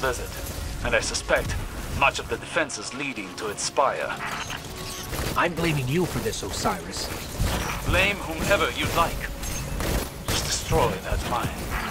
visit, and I suspect much of the defense is leading to its spire. I'm blaming you for this, Osiris. Blame whomever you'd like. Just destroy that mine.